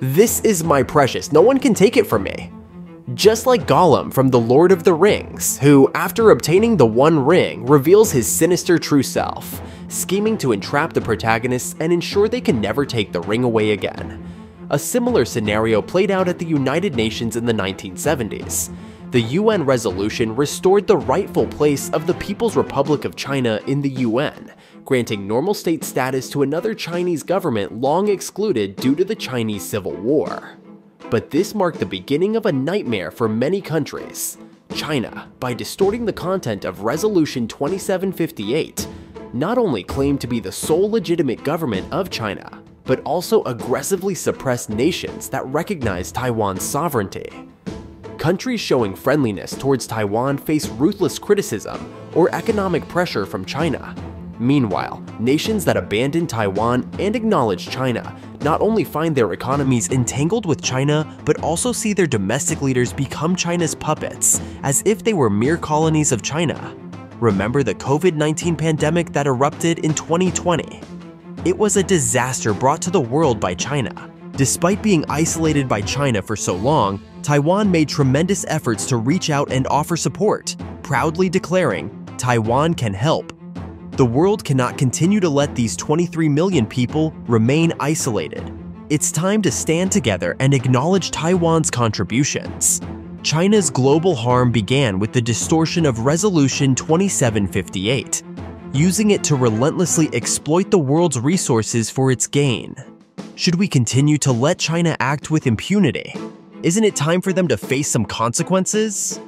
This is my precious, no one can take it from me. Just like Gollum from The Lord of the Rings, who, after obtaining the One Ring, reveals his sinister true self, scheming to entrap the protagonists and ensure they can never take the ring away again. A similar scenario played out at the United Nations in the 1970s. The UN resolution restored the rightful place of the People's Republic of China in the UN, granting normal state status to another Chinese government long excluded due to the Chinese Civil War. But this marked the beginning of a nightmare for many countries. China, by distorting the content of Resolution 2758, not only claimed to be the sole legitimate government of China, but also aggressively suppressed nations that recognized Taiwan's sovereignty. Countries showing friendliness towards Taiwan face ruthless criticism or economic pressure from China. Meanwhile, nations that abandon Taiwan and acknowledge China not only find their economies entangled with China, but also see their domestic leaders become China's puppets, as if they were mere colonies of China. Remember the COVID-19 pandemic that erupted in 2020? It was a disaster brought to the world by China. Despite being isolated by China for so long, Taiwan made tremendous efforts to reach out and offer support, proudly declaring, Taiwan can help. The world cannot continue to let these 23 million people remain isolated. It's time to stand together and acknowledge Taiwan's contributions. China's global harm began with the distortion of Resolution 2758, using it to relentlessly exploit the world's resources for its gain. Should we continue to let China act with impunity? Isn't it time for them to face some consequences?